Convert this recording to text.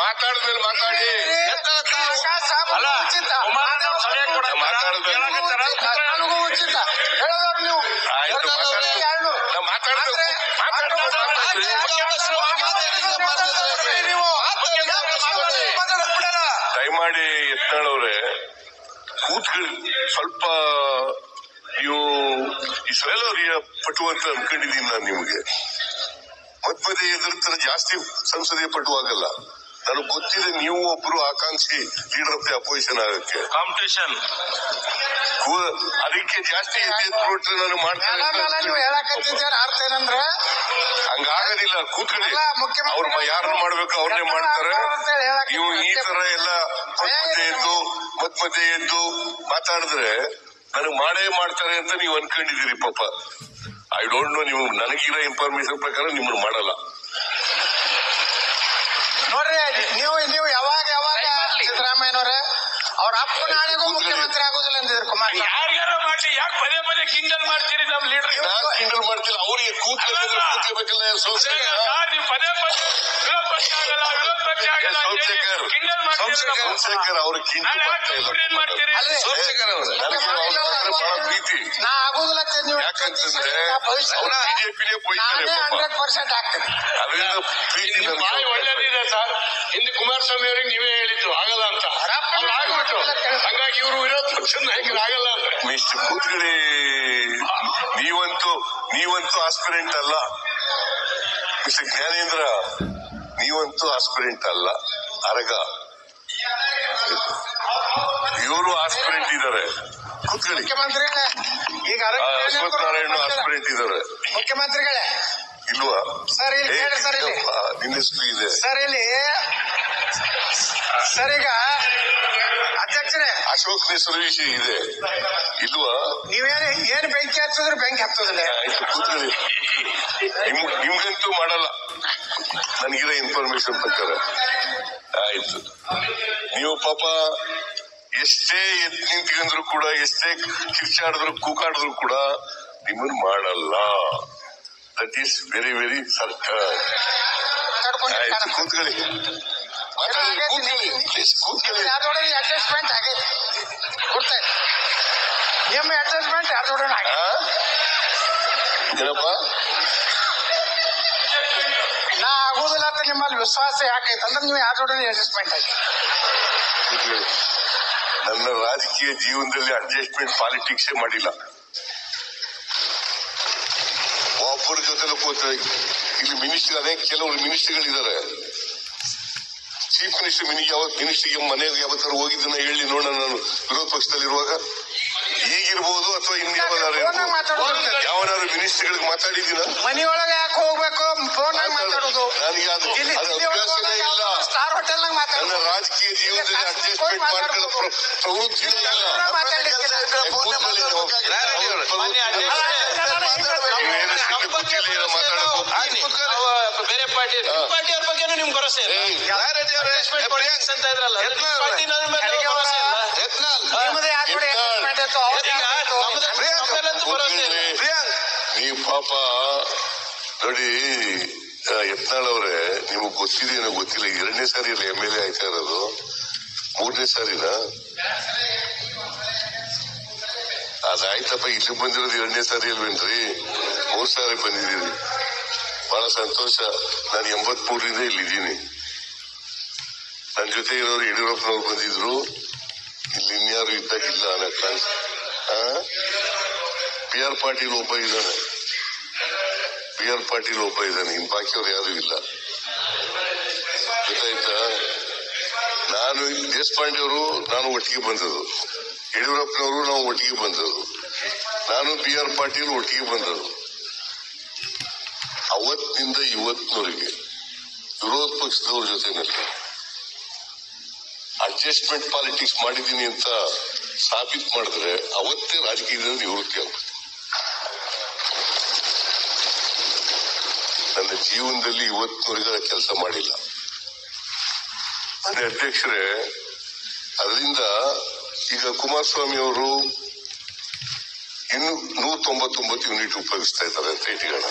ಮಾತಾಡಿದ್ಮೇಲೆ ಮಾತಾಡಿ ದಯಮಾಡಿ ಯತ್ನಾಳವ್ರೆ ಕೂತ್ಕೊಳ್ಳಿ. ಸ್ವಲ್ಪ ನೀವು ಈ ಸಲಹರಿಯ ಪಟು ಅಂತ ಅನ್ಕೊಂಡಿದ್ದೀನಿ ನಾನು ನಿಮಗೆ. ಮಧ್ಯ ಮಧ್ಯೆ ಎದುರ್ತಾರೆ ಜಾಸ್ತಿ ಸಂಸದೀಯ ಪಟು ಆಗಲ್ಲ. ನನಗೆ ಗೊತ್ತಿದೆ ನೀವು ಒಬ್ರು ಆಕಾಂಕ್ಷಿ ಲೀಡರ್ ಆಫ್ ದಿ ಅಪೋಸಿಷನ್ ಆಗಕ್ಕೆ. ಕಾಂಪಿಟೇಷನ್ ಕೂ- ಅದಕ್ಕೆ ಜಾಸ್ತಿ ಎದ್ಬಿಟ್ರೆ ನಾನು ಮಾಡ್ತೇನೆ ಹಂಗಾಗೋದಿಲ್ಲ ಕೂತ್ಕೊಳ್ಳಿ. ಅವ್ರ ಯಾರನ್ನ ಮಾಡ್ಬೇಕು ಅವ್ರನ್ನೇ ಮಾಡ್ತಾರೆ. ನೀವು ಈ ತರ ಎಲ್ಲ ಮಧ್ಯೆ ಎದ್ದು ಮಧ್ಯೆ ಎದ್ದು ಮಾತಾಡಿದ್ರೆ ನನಗೆ ಮಾಡೇ ಮಾಡ್ತಾರೆ ಅಂತ ನೀವು ಅನ್ಕೊಂಡಿದ್ದೀರಿ ಪಾಪ. ಐ ಡೋಂಟ್ ನೋ ನೀವು ನನಗಿರೋ ಇನ್ಫಾರ್ಮೇಶನ್ ಪ್ರಕಾರ ನಿಮ್ಮನ್ನು ಮಾಡಲ್ಲ. ನೋಡ್ರಿ ನೀವು ನೀವು ಯಾವಾಗ ಯಾವಾಗ ಸಿದ್ದರಾಮಯ್ಯನವ್ರೆ? ಅವ್ರ ಅಪ್ಪ ನಾಳೆಗೂ ಮುಖ್ಯಮಂತ್ರಿ ಆಗೋದಿಲ್ಲ ಅಂದಿದ್ರು ಕುಮಾರ್ ಯಾರಿಗಾರ ಮಾಡ್ಲಿ ಯಾಕೆ ಪದೇ ಪದೇ ಕಿಂಡಲ್ ಮಾಡ್ತೀರಿ ನಮ್ ಲೀಡರ್ ಕಿಂಡಲ್ ಮಾಡ್ತಿಲ್ಲ ಅವ್ರಿಗೆ ಕೂತ್ಕೋಬೇಕಲ್ಲ ನೀವು ಪದೇ ಪದೇ ವಿರೋಧ ಪಕ್ಷ ಆಗಲ್ಲ ವಿರೋಧ ಪಕ್ಷ ಆಗಲ್ಲ ಕಿಂಡಲ್ ನಾ ಆಗೋದಿಲ್ಲ ಹಂಡ್ರೆಡ್ ಪರ್ಸೆಂಟ್ ಬಾಯಿ ಒಳ್ಳೇದಿದೆ ಸರ್. ಹಿಂದೆ ಕುಮಾರಸ್ವಾಮಿ ಅವರಿಗೆ ನೀವೇ ಹೇಳಿದ್ದು ಆಗಲ್ಲ ಅಂದ್ರೆ ಮಿಸ್ಟರ್ ಕೂತ್ಗಡೆ ನೀವಂತೂ ನೀವಂತೂ ಆಸ್ಪಿರೆಂಟ್ ಅಲ್ಲ. ಮಿಸ್ಟರ್ ಜ್ಞಾನೇಂದ್ರ ನೀವಂತೂ ಆಸ್ಪಿರೆಂಟ್ ಅಲ್ಲ. ಅರಗ. ಇವರು ಆಸ್ಪಿರೆಂಟ್ ಇದ್ದಾರೆ ಮುಖ್ಯಮಂತ್ರಿಗಳೇ ಈಗ ಅಶ್ವಥ್ ನಾರಾಯಣ ಆಸ್ಪಿರೆಂಟ್ ಇದ್ದಾರೆ ಮುಖ್ಯಮಂತ್ರಿಗಳೇ. ಇಲ್ವಾ? ಸರ್ ಇಲ್ಲಿ ಸರ್ ಇಲ್ಲಿ. ನಿನ್ನ ಹೆಸರು ಇದೆ. ಸರ್ ಇಲ್ಲಿ. ಸರ್ ಈಗ ಅಶೋಕ್ ಹೆಸರು ಇದೆ. ಇಲ್ವಾ? ನೀವೇನು ಏನ್ ಬೆಂಕಿ ಹಚ್ಚಿದ್ರು ಬೆಂಕಿ ಹತ್ತದಿಲ್ಲ. ಆಯ್ತು ಕೂತ್ಕೊಳ್ಳಿ. ನಿಮ್ ನಿಮ್ಗಂತೂ ಮಾಡಲ್ಲ. ನನಗಿರೋ ಇನ್ಫಾರ್ಮೇಶನ್ ಪ್ರಕಾರ. ಆಯ್ತು. ನೀವು ಪಾಪ ಎಷ್ಟೇ ಎದ್ ನಿಂತ್ಕೊಂಡ್ರು ಕೂಡ ಎಷ್ಟೇ ಕಿರ್ಚಾಡಿದ್ರು ಕೂಕಾಡಿದ್ರು ಕೂಡ ನಿಮ್ಮನ್ನು ಮಾಡಲ್ಲ. ದಟ್ ಈಸ್ ವೆರಿ ವೆರಿ ಸರ್ಕಾರ ಆಯ್ತು ಕೂತ್ಕೊಳ್ಳಿ. ಮಾತಾಡಿ ಕೂತ್ಕೊಳ್ಳಿ ಪ್ಲೀಸ್ ಕೂತ್ಕೊಳ್ಳಿ ಯಾವ್ದೊಡೆ ಅಡ್ಜಸ್ಟ್ಮೆಂಟ್ ಆಗೈತಿ ಗೊತ್ತಾಯ್ತು ನಿಮ್ಮ ಅಡ್ಜಸ್ಟ್ಮೆಂಟ್ ಯಾವ್ದೊಡೆ ಆ? ಆಗೈತಿ ಏನಪ್ಪ ನಾ ಆಗುದಿಲ್ಲ ಅಂತ ನಿಮ್ಮಲ್ಲಿ ವಿಶ್ವಾಸ ಯಾಕೈತೆ ಅಂದ್ರೆ ನೀವು ಯಾವ್ದೊಡೆ ಅಡ್ಜಸ್ಟ್ಮೆಂಟ್ ಆಗಿ ಕೂತ್ಕೊಳ್ಳಿ. ನನ್ನ ರಾಜಕೀಯ ಜೀವನದಲ್ಲಿ ಅಡ್ಜಸ್ಟ್ಮೆಂಟ್ ಪಾಲಿಟಿಕ್ಸೇ ಮಾಡಿಲ್ಲ ಒಬ್ಬರ ಜೊತೆಲೂ ಕೂತ ಇಲ್ಲಿ ಮಿನಿಸ್ಟರ್ ಅನೇಕ ಕೆಲವರು ಮಿನಿಸ್ಟರ್ಗಳಿದ್ದಾರೆ ಚೀಫ್ ಮಿನಿಸ್ಟರ್ ಮಿನಿ ಯಾವ ಮಿನಿಸ್ಟರ್ಗೆ ಮನೆಗೆ ಯಾವತ್ತಾರು ಹೋಗಿದ್ದನ್ನ ಹೇಳಿ ನೋಡೋಣ ನಾನು. ವಿರೋಧ ಪಕ್ಷದಲ್ಲಿರುವಾಗ ಈಗಿರ್ಬೋದು ಅಥವಾ ಮಾತಾಡೋದು? ಯಾವನಾರು ಮಿನಿಸ್ಟರ್ಗಳಿಗೆ ಮಾತಾಡಿದ್ದೀನ ಮನೆಯೊಳಗೆ ಯಾಕೆ ಹೋಗ್ಬೇಕು? ಫೋನ್ ಮಾತಾಡೋದು. ನನಗೆ ಅದು ಇಲ್ಲಿ ಅಭ್ಯಾಸನೇ ಇಲ್ಲ. ಸ್ಟಾರ್ ಹೋಟೆಲ್ ನನ್ನ ರಾಜಕೀಯ ಜೀವನದಲ್ಲಿ ಅಡ್ಜಸ್ಟ್ಮೆಂಟ್ ಮಾಡ್ಕೊಳ್ಳೋ ಪ್ರವೃತ್ತಿ ಇಲ್ಲ. ಬೇರೆ ಪಾರ್ಟಿ. ಪಾರ್ಟಿ ಅವ್ರ ಬಗ್ಗೆನೂ ನಿಮ್ ಭರವಸೆ ಇಲ್ಲ. ಏಯ್, Adjustment politics ಅಂತ ಇದ್ರಲ್ಲ ಯತ್ನ ನಿಮ್ ಪಾರ್ಟಿ ನನ್ನ ಮೇಲೆ ಭರವಸೆ ಇಲ್ಲ. ನಿಮ್ಮದು ಯಾವ್ದೊಡೆ ಅಡ್ಜಸ್ಟ್ಮೆಂಟ್ ಇತ್ತು? ಅವ್ರ್ದು ಈಗ ಯಾವ್ದು ಇತ್ತು? ನಮ್ದು- ನಮ್ಮೇಲಂತೂ ಭರವಸೆ ಇಲ್ಲ. ಕೂತ್ಕೊಳ್ಳಿ. ನೀವು ಪಾಪ ನೋಡಿ ಆ, ಯತ್ನಾಳ್ ಅವರೇ ನಿಮಗೆ ಗೊತ್ತಿದೆ ಏನೋ ಗೊತ್ತಿಲ್ಲ. ಎರಡನೇ ಸಾರಿ ಇಲ್ಲ ಎಂ ಎಲ್ ಎ ಆಯ್ತಾ ಇರೋದು? ಮೂರನೇ ಸಾರಿನಾ? ಅದಾಯ್ತಪ್ಪ ಇಲ್ಲಿ ಬಂದಿರೋದು ಎರಡನೇ ಸಾರಿ ಅಲ್ವೇನ್ರಿ ಮೂರ್ ಸಾರಿ ಬಂದಿದ್ದೀರಿ. ಬಹಳ ಸಂತೋಷ ನಾನು ಎಂಬತ್ ಮೂರರಿಂದ ಇಲ್ಲಿದ್ದೀನಿ ನನ್ನ ಜೊತೆ ಇರೋರು ಯಡಿಯೂರಪ್ಪನವ್ರು ಬಂದಿದ್ರು ಇಲ್ಲಿ ಇನ್ಯಾರು ಇದ್ದಾಗಿಲ್ಲ ಪಿ ಬಿ ಆರ್ ಪಾಟೀಲ್ ಒಬ್ಬ ಇದ್ದಾನೆ ಬಿ ಆರ್ ಪಾಟೀಲ್ ಒಬ್ಬ ಇದ್ದಾನೆ ಇನ್ ಬಾಕಿಯವ್ರು ಯಾರು ಇಲ್ಲ ಗೊತ್ತಾಯ್ತಾ? ನಾನು ದೇಶಪಾಂಡೆ ಅವರು ನಾನು ಒಟ್ಟಿಗೆ ಬಂದದ್ದು. ಯಡಿಯೂರಪ್ಪನವರು ನಾವು ಒಟ್ಟಿಗೆ ಬಂದದ್ದು. ನಾನು ಬಿ ಆರ್ ಪಾಟೀಲ್ ಒಟ್ಟಿಗೆ ಬಂದದ್ದು. ಅವತ್ತಿನಿಂದ ಇವತ್ತಿನವರೆಗೆ ವಿರೋಧ ಪಕ್ಷದವ್ರ ಜೊತೆನಲ್ಲಿ. ಅಡ್ಜಸ್ಟ್ಮೆಂಟ್ ಪಾಲಿಟಿಕ್ಸ್ ಮಾಡಿದ್ದೀನಿ ಅಂತ ಸಾಬೀತು ಮಾಡಿದ್ರೆ ಅವತ್ತೇ ರಾಜಕೀಯದಿಂದ ನಿವೃತ್ತಿ ಆಗುತ್ತೆ ನನ್ನ ಜೀವನದಲ್ಲಿ ಇವತ್ತಿನವರೆಗೆ ಕೆಲಸ ಮಾಡಿಲ್ಲ. ಅಂದ್ರೆ ಅಧ್ಯಕ್ಷರೇ, ಅದರಿಂದ ಈಗ ಕುಮಾರಸ್ವಾಮಿ ಅವರು ಇನ್ನು ನೂರ ತೊಂಬತ್ತೊಂಬತ್ತು ಯೂನಿಟ್ ಉಪಯೋಗಿಸ್ತಾ ಇದ್ದಾರೆ ಅಂತ ಇಟ್ಕೊಳ್ಳೋಣ